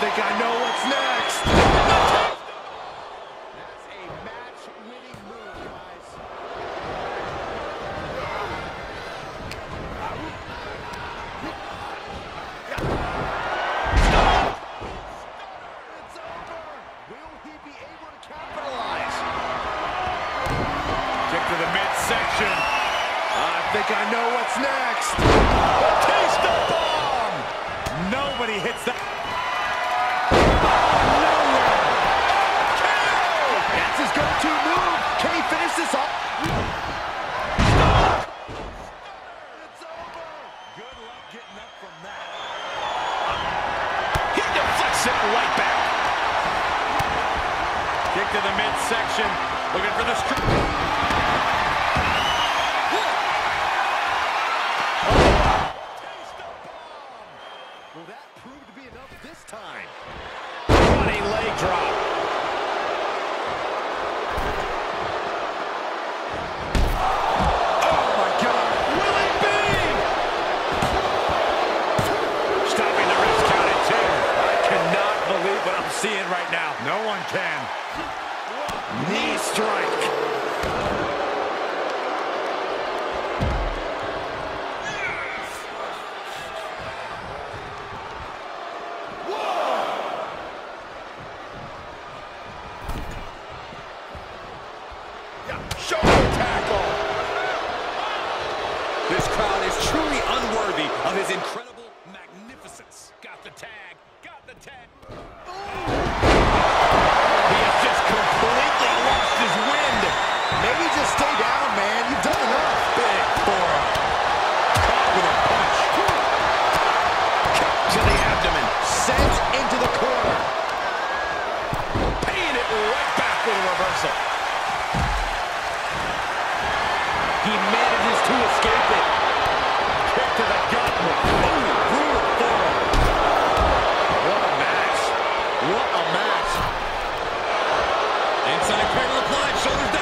think I know what's next. That's a match-winning move, guys. It's over. Will he be able to capitalize? Kick to the midsection. I think I know what's next. The bomb! Nobody hits that. It right back. Kick to the midsection. Looking for the strike. Will oh! oh, that prove to be enough this time? Running leg drop. Strike. This crowd is truly unworthy of his incredible down, man. You've done enough. Big forearm. Caught with a punch. Kick to the abdomen. Sent into the corner. Paying it right back with a reversal. He manages to escape it. Kick to the gut. What a match. What a match. Inside cradle applied. Shoulders down.